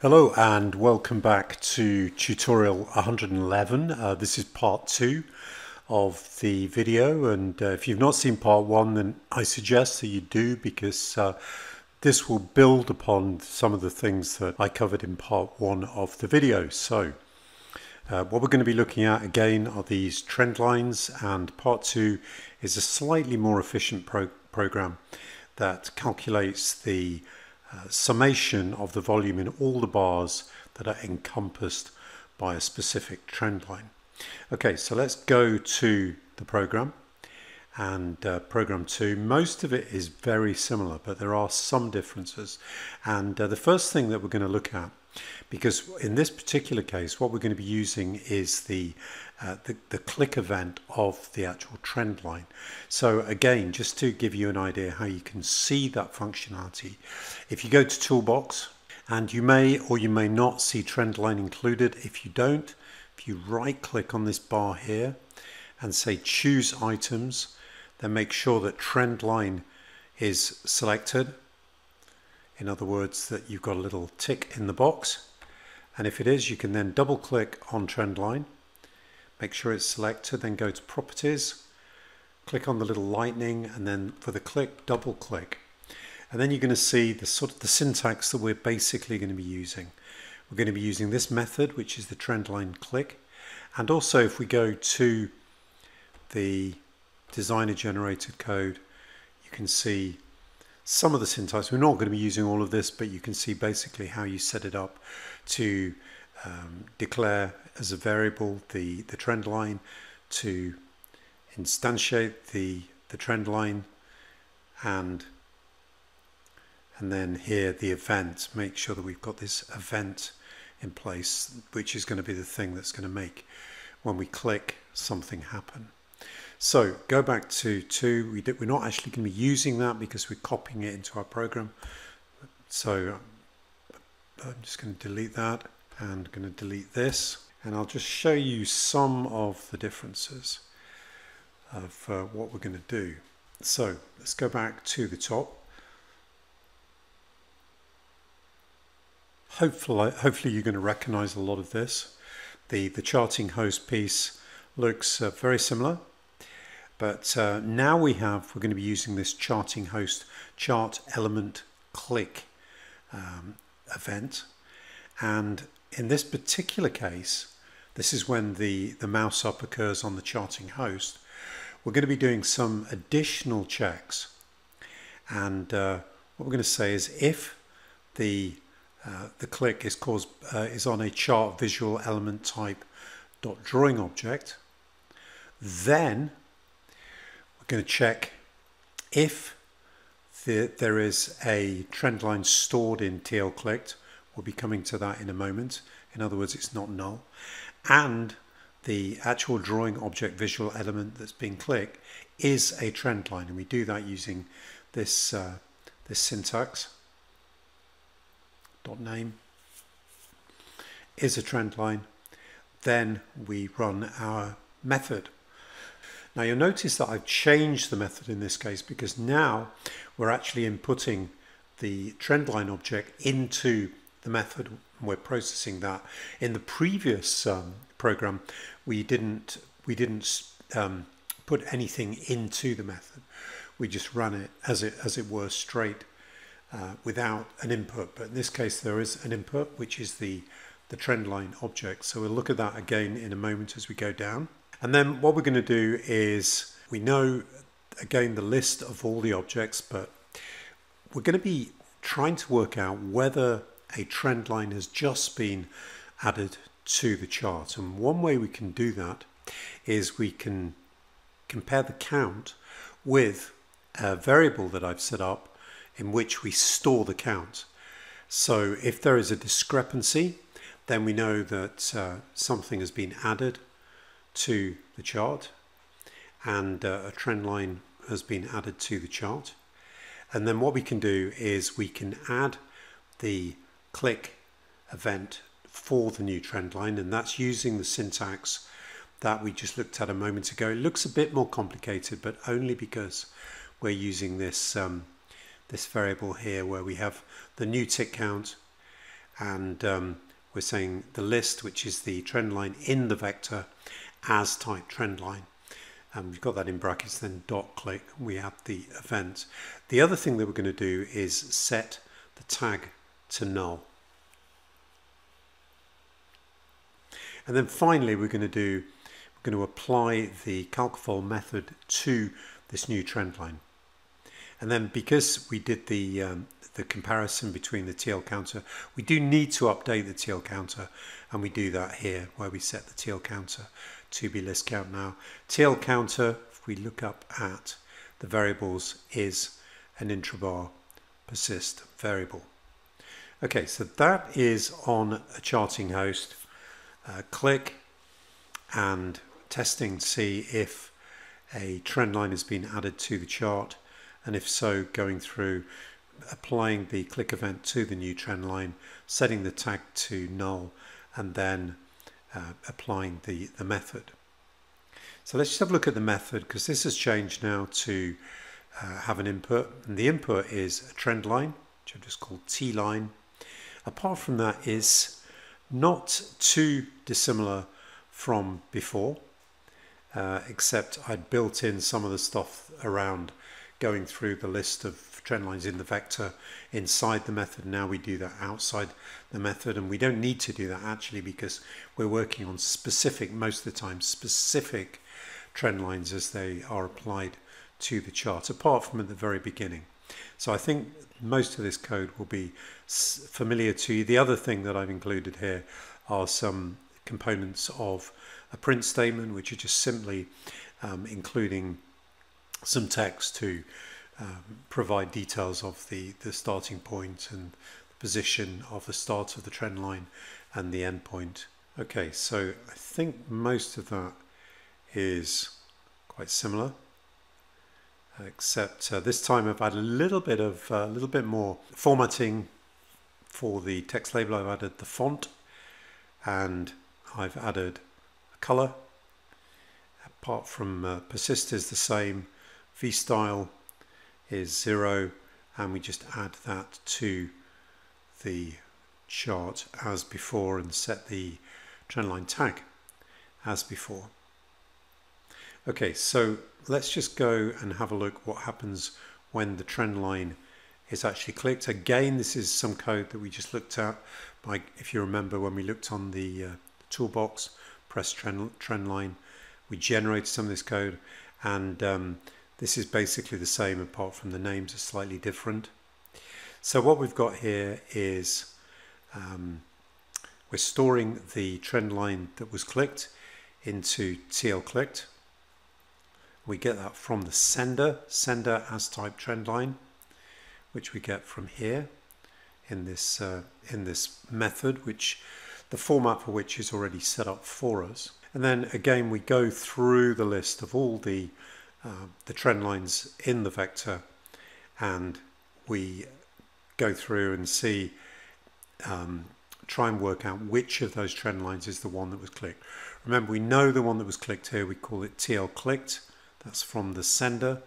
Hello and welcome back to tutorial 111. Uh, this is part two of the video and uh, if you've not seen part one then I suggest that you do because uh, this will build upon some of the things that I covered in part one of the video. So uh, what we're going to be looking at again are these trend lines and part two is a slightly more efficient pro program that calculates the uh, summation of the volume in all the bars that are encompassed by a specific trend line. Okay, so let's go to the program and uh, program 2 most of it is very similar but there are some differences and uh, the first thing that we're going to look at because in this particular case what we're going to be using is the, uh, the, the click event of the actual trend line. So again just to give you an idea how you can see that functionality if you go to toolbox and you may or you may not see trend line included. If you don't if you right click on this bar here and say choose items then make sure that trend line is selected. In other words, that you've got a little tick in the box. And if it is, you can then double click on trend line, make sure it's selected, then go to properties, click on the little lightning, and then for the click, double click. And then you're going to see the sort of the syntax that we're basically going to be using. We're going to be using this method, which is the trendline click. And also if we go to the designer generated code, you can see some of the syntax. We're not going to be using all of this, but you can see basically how you set it up to um, declare as a variable the, the trend line, to instantiate the, the trend line, and and then here the event, make sure that we've got this event in place, which is going to be the thing that's going to make when we click something happen. So go back to 2. We we're not actually going to be using that because we're copying it into our program. So I'm just going to delete that and I'm going to delete this. And I'll just show you some of the differences of uh, what we're going to do. So let's go back to the top. Hopefully, hopefully you're going to recognize a lot of this. The, the charting host piece looks uh, very similar but uh, now we have, we're going to be using this charting host chart element click um, event. And in this particular case, this is when the, the mouse up occurs on the charting host. We're going to be doing some additional checks. And uh, what we're going to say is if the uh, the click is caused uh, is on a chart visual element type dot drawing object, then we're going to check if the, there is a trend line stored in TL clicked. We'll be coming to that in a moment. In other words, it's not null. And the actual drawing object visual element that's been clicked is a trend line. And we do that using this, uh, this syntax. Dot name is a trend line. Then we run our method. Now you'll notice that I've changed the method in this case because now we're actually inputting the trendline object into the method we're processing that. In the previous um, program we didn't we didn't um, put anything into the method. We just ran it as it as it were straight uh, without an input. But in this case there is an input which is the the trendline object. So we'll look at that again in a moment as we go down. And then what we're going to do is we know again the list of all the objects, but we're going to be trying to work out whether a trend line has just been added to the chart. And one way we can do that is we can compare the count with a variable that I've set up in which we store the count. So if there is a discrepancy, then we know that uh, something has been added to the chart and uh, a trend line has been added to the chart. And then what we can do is we can add the click event for the new trend line and that's using the syntax that we just looked at a moment ago. It looks a bit more complicated but only because we're using this um, this variable here where we have the new tick count and um, we're saying the list, which is the trend line in the vector as type trend line. And we've got that in brackets, then dot click, we add the event. The other thing that we're going to do is set the tag to null. And then finally, we're going to do, we're going to apply the calcvol method to this new trend line. And then because we did the, um, the comparison between the TL counter, we do need to update the TL counter and we do that here where we set the TL counter to be list count now. TL counter, if we look up at the variables, is an intrabar persist variable. Okay, so that is on a charting host. Uh, click and testing to see if a trend line has been added to the chart. And if so going through applying the click event to the new trend line setting the tag to null and then uh, applying the the method. So let's just have a look at the method because this has changed now to uh, have an input. And the input is a trend line which I've just called T line. Apart from that is not too dissimilar from before, uh, except I'd built in some of the stuff around going through the list of trend lines in the vector inside the method. Now we do that outside the method and we don't need to do that actually because we're working on specific, most of the time, specific trend lines as they are applied to the chart, apart from at the very beginning. So I think most of this code will be familiar to you. The other thing that I've included here are some components of a print statement, which are just simply um, including some text to um, provide details of the, the starting point and the position of the start of the trend line and the end point. Okay, so I think most of that is quite similar, except uh, this time I've added a little bit of a uh, little bit more formatting for the text label. I've added the font and I've added a color. Apart from uh, persist is the same, v style is zero, and we just add that to the chart as before and set the trendline tag as before. Okay, so let's just go and have a look what happens when the trend line is actually clicked. Again, this is some code that we just looked at if you remember when we looked on the uh, toolbox, press trend, trend line, we generated some of this code and um, this is basically the same apart from the names are slightly different. So what we've got here is um, we're storing the trend line that was clicked into TL clicked. We get that from the sender, sender as type trend line which we get from here in this uh, in this method which the format for which is already set up for us. And then again we go through the list of all the uh, the trend lines in the vector and we go through and see um, try and work out which of those trend lines is the one that was clicked. Remember we know the one that was clicked here we call it TL clicked that's from the sender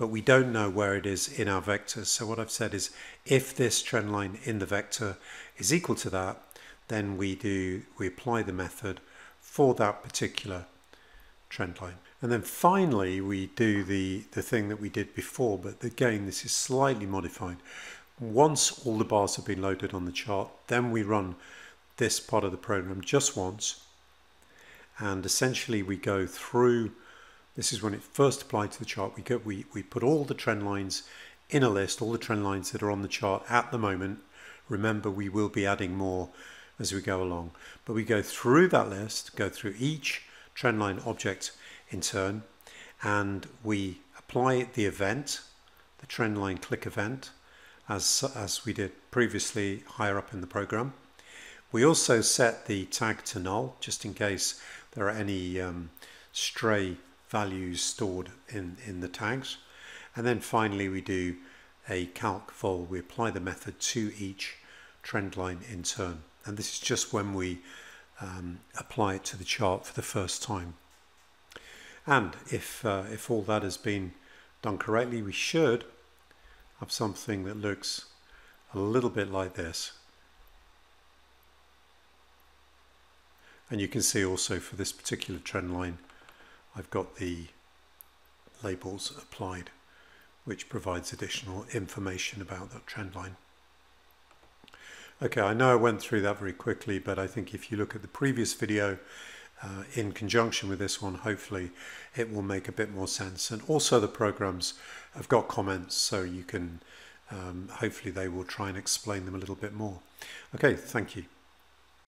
but we don't know where it is in our vector. So what I've said is if this trend line in the vector is equal to that, then we do we apply the method for that particular trend line. And then finally we do the, the thing that we did before, but again this is slightly modified. Once all the bars have been loaded on the chart, then we run this part of the program just once and essentially we go through this is when it first applied to the chart. We, get, we, we put all the trend lines in a list, all the trend lines that are on the chart at the moment. Remember, we will be adding more as we go along. But we go through that list, go through each trend line object in turn, and we apply the event, the trend line click event, as, as we did previously higher up in the program. We also set the tag to null, just in case there are any um, stray values stored in, in the tags. And then finally we do a calc vol. We apply the method to each trend line in turn. And this is just when we um, apply it to the chart for the first time. And if, uh, if all that has been done correctly, we should have something that looks a little bit like this. And you can see also for this particular trend line, I've got the labels applied, which provides additional information about that trend line. Okay, I know I went through that very quickly, but I think if you look at the previous video uh, in conjunction with this one, hopefully it will make a bit more sense. And also the programs have got comments, so you can, um, hopefully they will try and explain them a little bit more. Okay, thank you.